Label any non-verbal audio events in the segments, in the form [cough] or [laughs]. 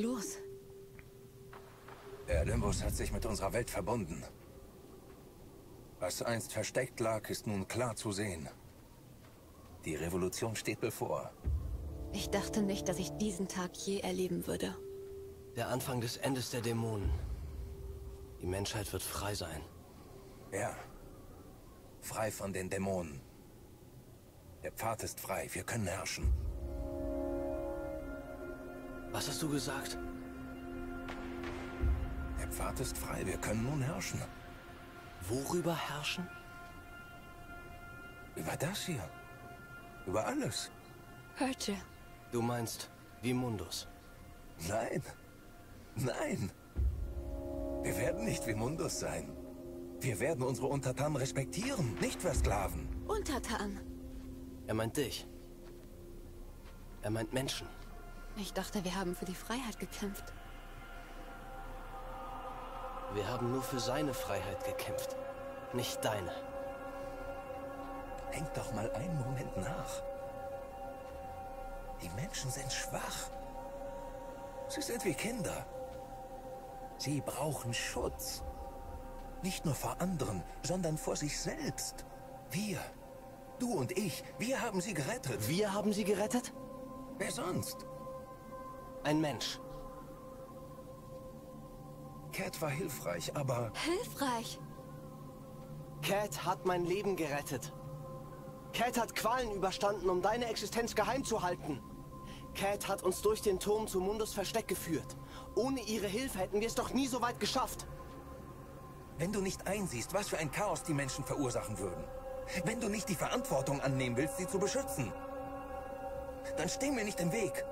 los? Der Limbus hat sich mit unserer Welt verbunden. Was einst versteckt lag, ist nun klar zu sehen. Die Revolution steht bevor. Ich dachte nicht, dass ich diesen Tag je erleben würde. Der Anfang des Endes der Dämonen. Die Menschheit wird frei sein. Ja. Frei von den Dämonen. Der Pfad ist frei. Wir können herrschen. Was hast du gesagt? Der Pfad ist frei. Wir können nun herrschen. Worüber herrschen? Über das hier. Über alles. Virgil. Du meinst Vimundus. Nein. Nein. Wir werden nicht wie Mundus sein. Wir werden unsere Untertanen respektieren, nicht versklaven. Untertan. Er meint dich. Er meint Menschen. Ich dachte, wir haben für die Freiheit gekämpft. Wir haben nur für seine Freiheit gekämpft, nicht deine. Denk doch mal einen Moment nach. Die Menschen sind schwach. Sie sind wie Kinder. Sie brauchen Schutz. Nicht nur vor anderen, sondern vor sich selbst. Wir, du und ich, wir haben sie gerettet. Wir haben sie gerettet? Wer sonst? Ein Mensch. Cat war hilfreich, aber Hilfreich. Cat hat mein Leben gerettet. Cat hat Qualen überstanden, um deine Existenz geheim zu halten. Cat hat uns durch den Turm zu Mundus Versteck geführt. Ohne ihre Hilfe hätten wir es doch nie so weit geschafft. wenn du nicht einsiehst, was für ein Chaos die Menschen verursachen würden, wenn du nicht die Verantwortung annehmen willst, sie zu beschützen, dann steh mir nicht im Weg.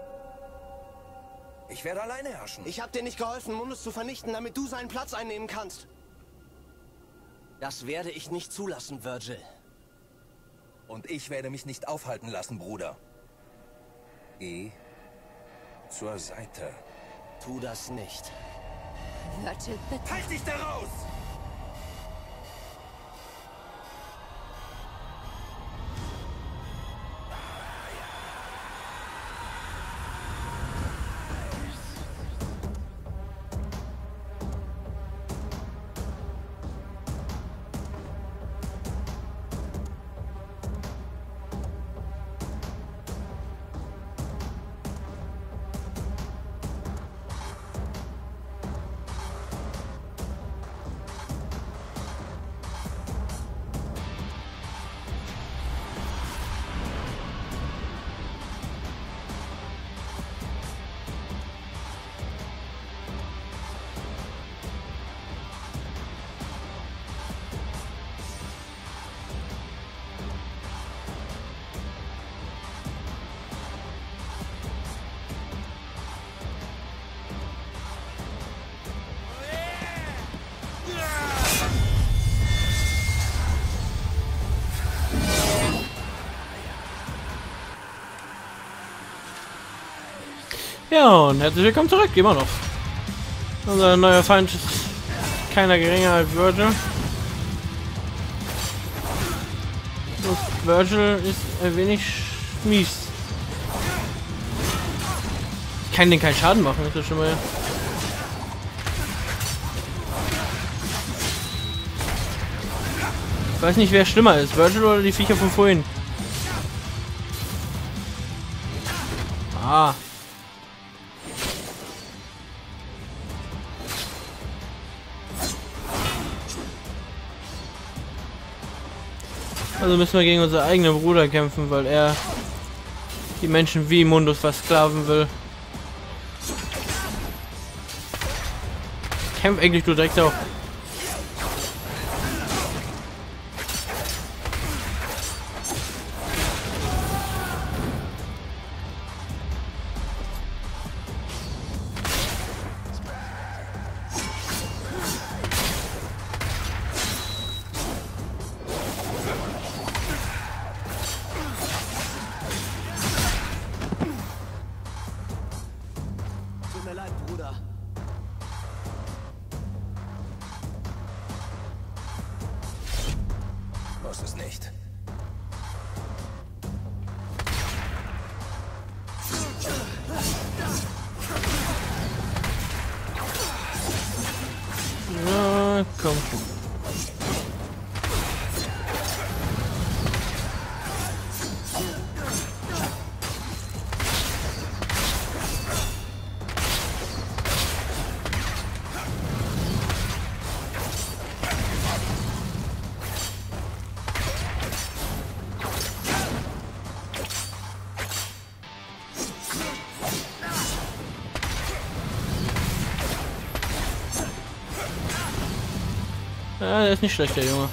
Ich werde alleine herrschen. Ich habe dir nicht geholfen, Mundus zu vernichten, damit du seinen Platz einnehmen kannst. Das werde ich nicht zulassen, Virgil. Und ich werde mich nicht aufhalten lassen, Bruder. Geh zur Seite. Tu das nicht. Virgil, bitte. Halt dich da Ja, und herzlich willkommen zurück, immer noch. Unser neuer Feind ist keiner geringer als Virgil. Bloß Virgil ist ein wenig mies. Ich kann den keinen Schaden machen, ist das schon mal. Ich weiß nicht, wer schlimmer ist, Virgil oder die Viecher von vorhin. Ah. Also müssen wir gegen unseren eigenen Bruder kämpfen, weil er die Menschen wie Mundus versklaven will. Kämpf eigentlich du direkt auch. Na, komm. Ist nicht schlecht, der Junge.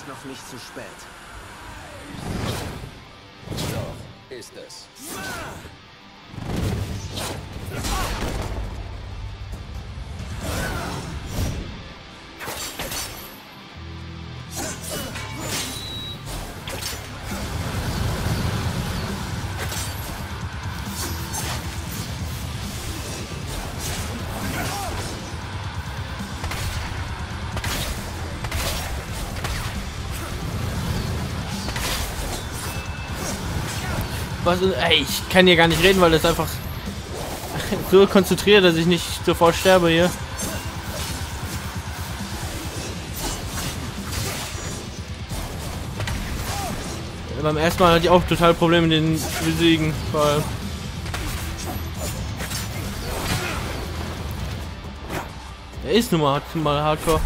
Ist noch nicht zu spät. Was, ey, ich kann hier gar nicht reden, weil das einfach so konzentriert, dass ich nicht sofort sterbe hier. Beim ersten Mal hatte ich auch total Probleme, den zu besiegen. Vor allem. Er ist nun mal, mal Hardcore.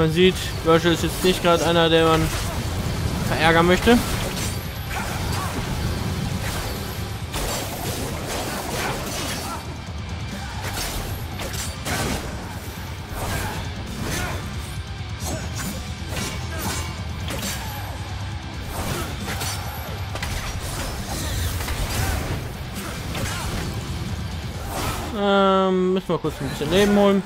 Man sieht, Virgil ist jetzt nicht gerade einer, der man verärgern möchte. Ähm, müssen wir kurz ein bisschen Leben holen.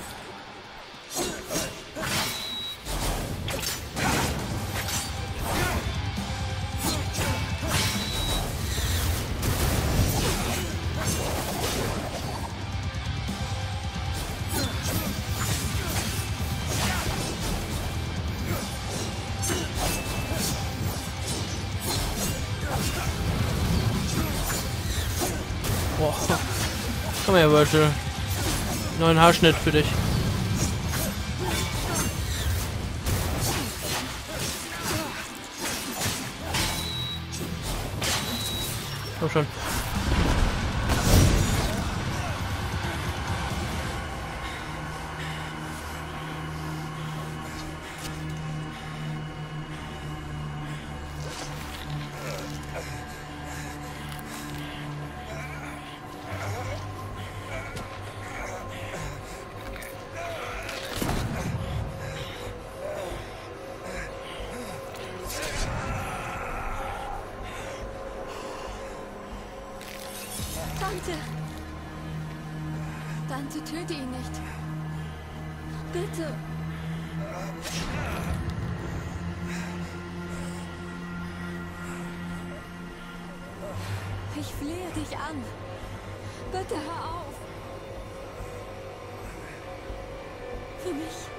Virgil. Neuen Haarschnitt für dich. Komm schon. Ich flehe dich an. Bitte hör auf. Für mich.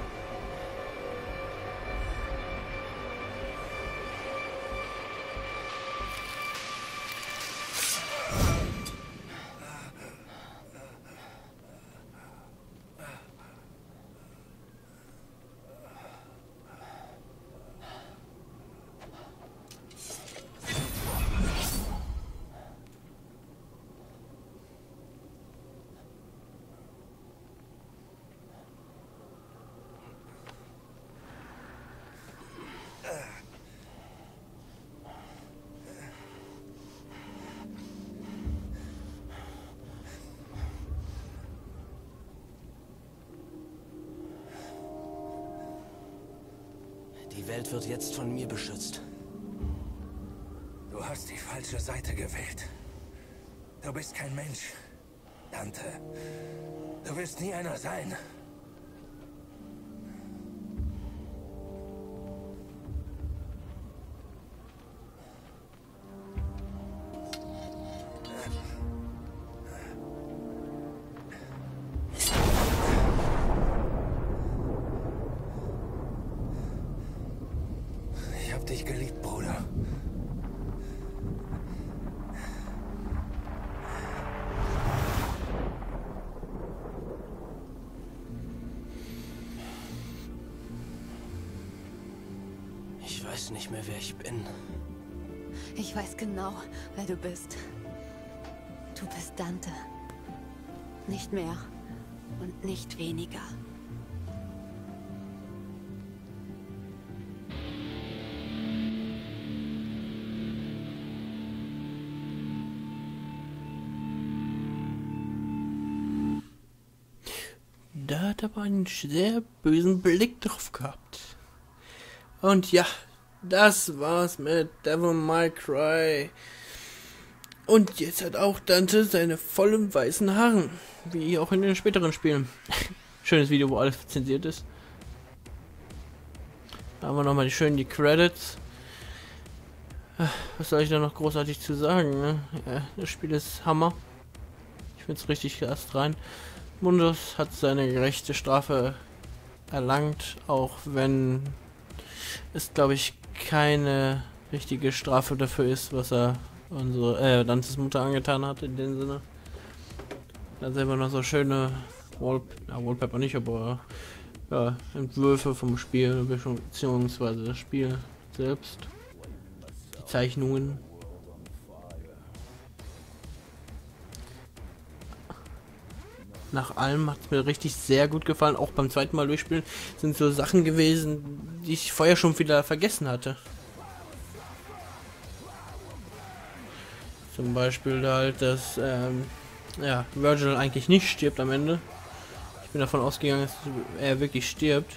Die Welt wird jetzt von mir beschützt. Du hast die falsche Seite gewählt. Du bist kein Mensch. Dante. Du wirst nie einer sein. Weiß nicht mehr, wer ich bin. Ich weiß genau, wer du bist. Du bist Dante. Nicht mehr und nicht weniger. Da hat er aber einen sehr bösen Blick drauf gehabt. Und ja, das war's mit Devil May Cry. Und jetzt hat auch Dante seine vollen weißen Haaren. Wie auch in den späteren Spielen. [laughs] Schönes Video, wo alles zensiert ist. Da haben wir nochmal schön die Credits. Was soll ich da noch großartig zu sagen? Ne? Ja, das Spiel ist Hammer. Ich find's richtig erst rein. Mundus hat seine gerechte Strafe erlangt, auch wenn es, glaube ich, keine richtige Strafe dafür ist, was er unsere, äh, Dantes Mutter angetan hat, in dem Sinne. Da selber noch so schöne Wall, ja, Wallpaper nicht, aber ja, Entwürfe vom Spiel, beziehungsweise das Spiel selbst. Die Zeichnungen. Nach allem hat es mir richtig sehr gut gefallen. Auch beim zweiten Mal durchspielen sind so Sachen gewesen, die ich vorher schon wieder vergessen hatte. Zum Beispiel halt, dass ähm, ja, Virgil eigentlich nicht stirbt am Ende. Ich bin davon ausgegangen, dass er wirklich stirbt.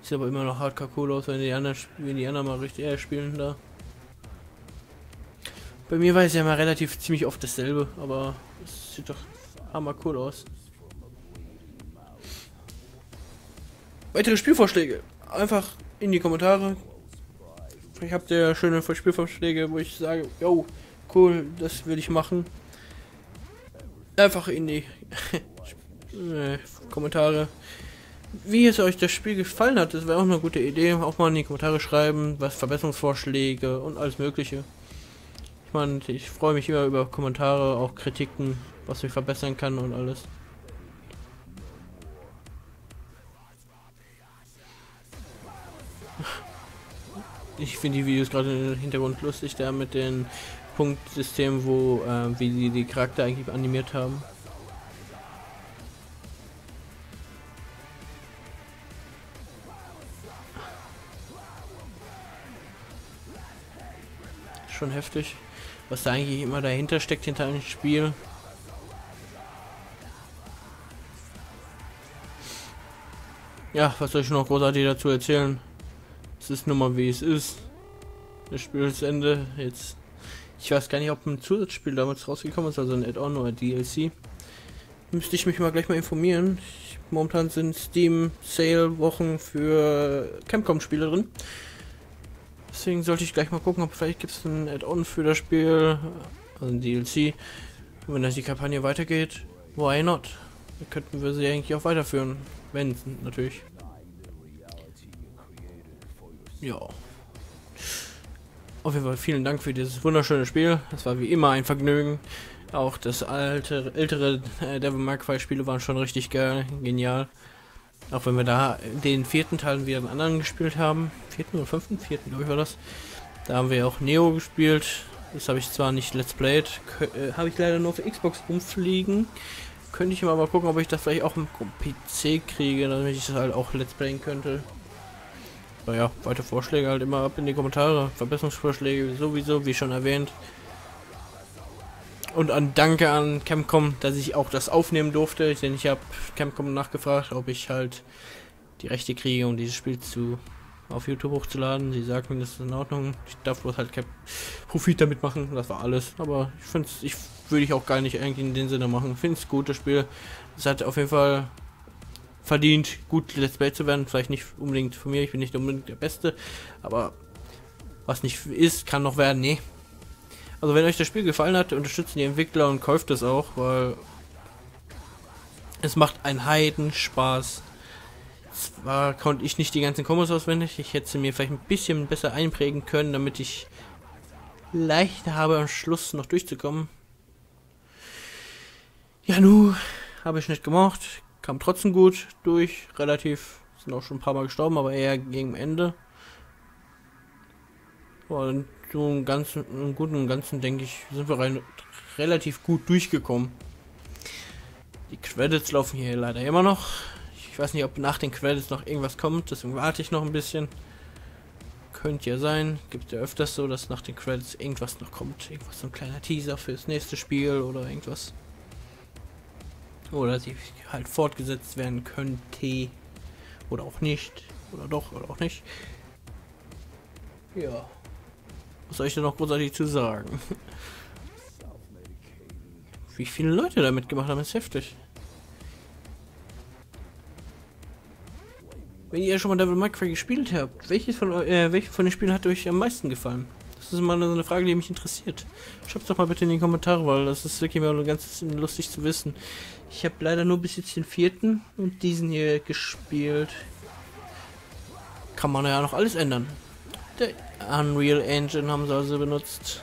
Sieht aber immer noch hardcore cool aus, wenn die anderen, wenn die anderen mal richtig äh, spielen da. Bei mir war es ja mal relativ ziemlich oft dasselbe, aber es sieht doch hammer cool aus. Weitere Spielvorschläge. Einfach in die Kommentare. Vielleicht habt ihr schöne Spielvorschläge, wo ich sage, yo, cool, das will ich machen. Einfach in die [laughs] äh, Kommentare. Wie es euch das Spiel gefallen hat, das wäre auch eine gute Idee. Auch mal in die Kommentare schreiben, was Verbesserungsvorschläge und alles mögliche. Ich meine, ich freue mich immer über Kommentare, auch Kritiken, was ich verbessern kann und alles. [laughs] Ich finde die Videos gerade im Hintergrund lustig, da mit den Punktsystemen, wo äh, wie sie die Charakter eigentlich animiert haben. Schon heftig, was da eigentlich immer dahinter steckt hinter einem Spiel. Ja, was soll ich noch großartig dazu erzählen? Es ist nun mal wie es ist. Das Spiel ist Ende. Jetzt. Ich weiß gar nicht, ob ein Zusatzspiel damals rausgekommen ist, also ein Add-on oder DLC. Müsste ich mich mal gleich mal informieren. Ich, momentan sind Steam Sale Wochen für Capcom Spiele drin. Deswegen sollte ich gleich mal gucken, ob vielleicht gibt es ein Add-on für das Spiel, also ein DLC. Wenn das die Kampagne weitergeht, why not? Dann könnten wir sie eigentlich auch weiterführen, wenn natürlich. Ja. Auf jeden Fall vielen Dank für dieses wunderschöne Spiel. Es war wie immer ein Vergnügen. Auch das alte, ältere äh, Devil May Cry Spiele waren schon richtig geil, genial. Auch wenn wir da den vierten Teil wieder einen anderen gespielt haben. Vierten oder fünften? Vierten, glaube ich, war das. Da haben wir auch Neo gespielt. Das habe ich zwar nicht Let's Played, äh, habe ich leider nur auf Xbox rumfliegen. Könnte ich mal gucken, ob ich das vielleicht auch im PC kriege, damit ich das halt auch Let's Playen könnte. Naja, weitere Vorschläge halt immer ab in die Kommentare. Verbesserungsvorschläge sowieso, wie schon erwähnt. Und an Danke an Camcom, dass ich auch das aufnehmen durfte, denn ich habe Camcom nachgefragt, ob ich halt die Rechte kriege, um dieses Spiel zu auf YouTube hochzuladen. Sie sagten, das ist in Ordnung. Ich darf bloß halt kein Profit damit machen. Das war alles. Aber ich finde es, ich würde ich auch gar nicht eigentlich in den Sinne machen. Finde es gut, das Spiel. Es hat auf jeden Fall verdient, gut Let's Play zu werden. Vielleicht nicht unbedingt von mir, ich bin nicht unbedingt der Beste, aber was nicht ist, kann noch werden. Nee. Also wenn euch das Spiel gefallen hat, unterstützt die Entwickler und kauft es auch, weil es macht einen Heiden Spaß. Zwar konnte ich nicht die ganzen Kombos auswendig, ich hätte sie mir vielleicht ein bisschen besser einprägen können, damit ich leichter habe am Schluss noch durchzukommen. Ja, nu, habe ich nicht gemacht, kam trotzdem gut durch, relativ, sind auch schon ein paar Mal gestorben, aber eher gegen Ende. Und so im Ganzen, im Guten und Ganzen denke ich, sind wir rein, relativ gut durchgekommen. Die Credits laufen hier leider immer noch. Ich weiß nicht, ob nach den Credits noch irgendwas kommt, deswegen warte ich noch ein bisschen. Könnte ja sein. Gibt ja öfters so, dass nach den Credits irgendwas noch kommt. Irgendwas, so ein kleiner Teaser fürs nächste Spiel oder irgendwas. Oder sie halt fortgesetzt werden könnte. Oder auch nicht. Oder doch, oder auch nicht. Ja. Was soll ich denn noch großartig zu sagen? Wie viele Leute damit gemacht haben, ist heftig. Wenn ihr schon mal Devil May Cry gespielt habt, welches von, äh, welches von den Spielen hat euch am meisten gefallen? Das ist mal so eine Frage, die mich interessiert. Schreibt doch mal bitte in die Kommentare, weil das ist wirklich mal ganz lustig zu wissen. Ich habe leider nur bis jetzt den vierten und diesen hier gespielt. Kann man ja noch alles ändern. Der Unreal Engine haben sie also benutzt.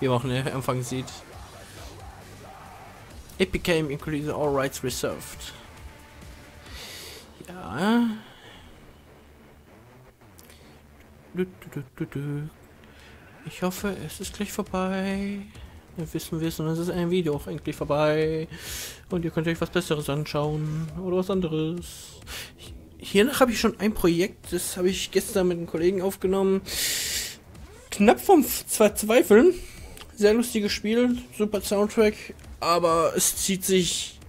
Wie man auch in der Anfang sieht. It became including all rights reserved. Ja. Ich hoffe, es ist gleich vorbei. Wir wissen wir es und es ist ein Video auch endlich vorbei. Und ihr könnt euch was Besseres anschauen. Oder was anderes. Hiernach habe ich schon ein Projekt, das habe ich gestern mit einem Kollegen aufgenommen. Knapp vom Verzweifeln. Sehr lustiges Spiel, super Soundtrack, aber es zieht sich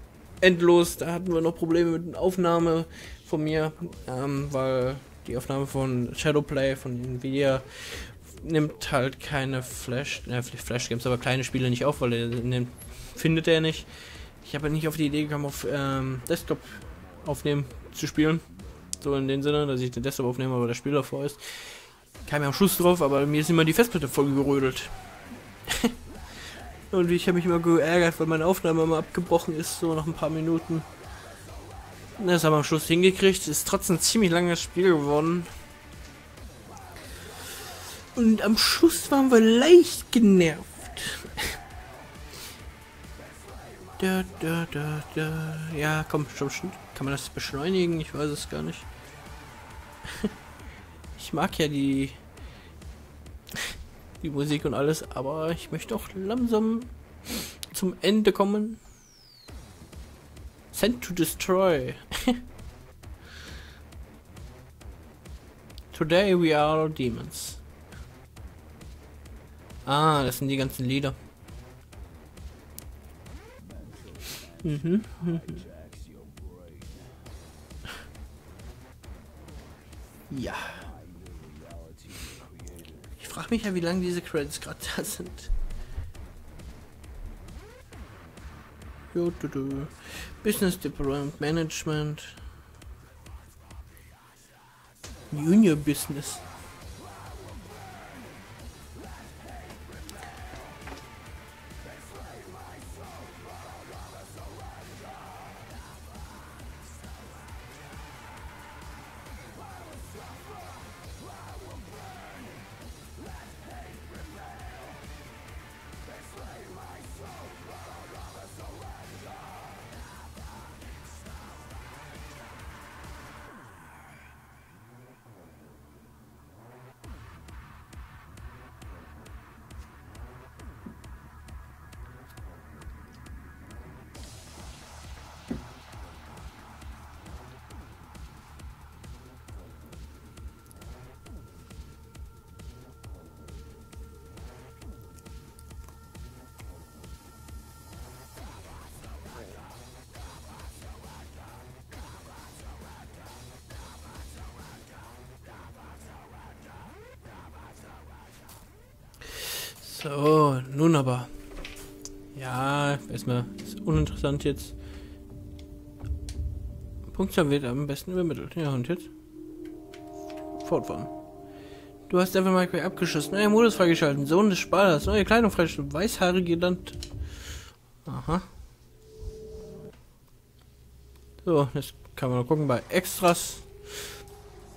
endlos. Da hatten wir noch Probleme mit der Aufnahme von mir, ähm, weil die Aufnahme von Shadowplay von Nvidia nimmt halt keine Flash, äh, Flash Games, aber kleine Spiele nicht auf, weil er nimmt, findet er nicht. Ich habe nicht auf die Idee gekommen, auf ähm, Desktop aufnehmen zu spielen. So in dem Sinne, dass ich den Desktop aufnehme, aber das Spiel davor ist. Kam ja am Schluss drauf, aber mir ist immer die Festplatte voll gerödelt. [laughs] Und ich habe mich immer geärgert, weil meine Aufnahme immer abgebrochen ist, so nach ein paar Minuten. Das haben wir am Schluss hingekriegt. Ist trotzdem ein ziemlich langes Spiel geworden. Und am Schluss waren wir leicht genervt. [laughs] Da, da, da, da. Ja, komm, schon, kann man das beschleunigen? Ich weiß es gar nicht. [laughs] Ich mag ja die die Musik und alles, aber ich möchte auch langsam zum Ende kommen. Sent to destroy. [laughs] Today we are demons. Ah, das sind die ganzen Lieder. Mhm. Ja. Ich frage mich ja, wie lange diese Credits gerade da sind. Jo, du, du. Business Development Management. Junior Business. So, nun aber. Ja, erstmal ist uninteressant jetzt. Punktzahl wird am besten übermittelt. Ja, und jetzt? Fortfahren. Du hast May Cry abgeschossen. Neue Modus freigeschalten. Sohn des Spalers. Neue Kleidung freigeschalten. Weißhaarige Land. Aha. So, jetzt kann man noch gucken bei Extras.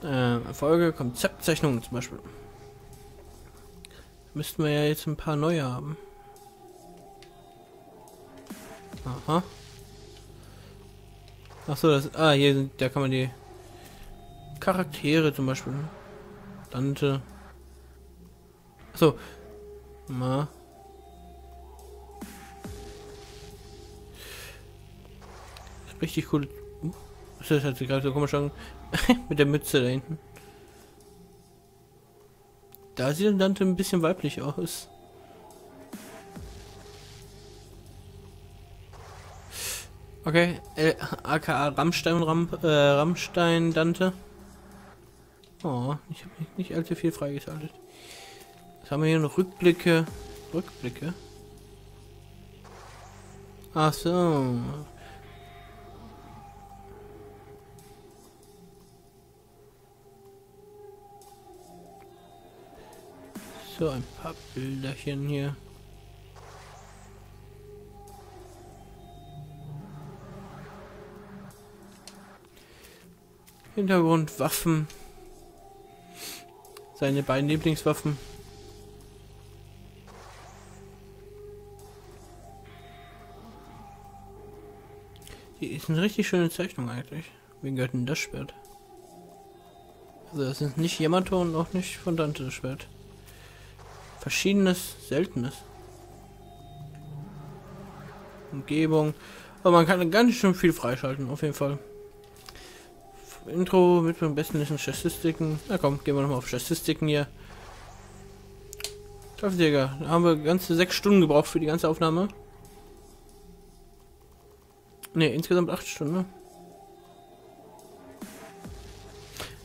Äh, Erfolge, Konzeptzeichnungen zum Beispiel. Müssten wir ja jetzt ein paar neue haben. Aha. Ach so, das. Ah, hier sind, da kann man die Charaktere zum Beispiel. Dante. Ach so. Ma. Richtig cool. Uh, das hat gerade so komisch an. [laughs] Mit der Mütze da hinten. Da sieht Dante ein bisschen weiblich aus. Okay, äh, aka Rammstein Ram, äh, Rammstein Dante. Oh, ich habe nicht allzu viel freigeschaltet. Was haben wir hier noch? Rückblicke. Rückblicke? Ach so. So, ein paar Bilderchen hier. Hintergrund, Waffen. Seine beiden Lieblingswaffen. Die ist eine richtig schöne Zeichnung eigentlich. Wie gehört denn das Schwert? Also das ist nicht Yamato und auch nicht von Dante das Schwert. Verschiedenes, seltenes. Umgebung. Aber man kann ganz schön viel freischalten, auf jeden Fall. Intro mit dem besten ist Statistiken. Na komm, gehen wir nochmal auf Statistiken hier. Kaffeejäger, da haben wir ganze sechs Stunden gebraucht für die ganze Aufnahme. Ne, insgesamt acht Stunden. Ne?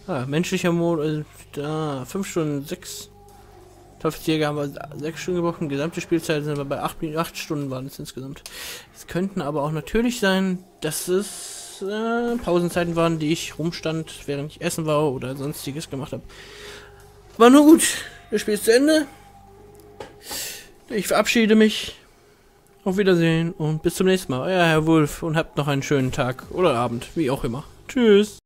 Ah, menschlicher Mode, also da fünf Stunden, sechs. Teufelsjäger haben wir sechs Stunden gebraucht. Gesamte Spielzeit sind wir bei acht, acht Stunden waren es insgesamt. Es könnten aber auch natürlich sein, dass es äh, Pausenzeiten waren, die ich rumstand, während ich essen war oder sonstiges gemacht habe. War nur gut. Das Spiel ist zu Ende. Ich verabschiede mich. Auf Wiedersehen und bis zum nächsten Mal. Euer Herr Wolf und habt noch einen schönen Tag oder Abend, wie auch immer. Tschüss.